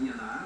niya na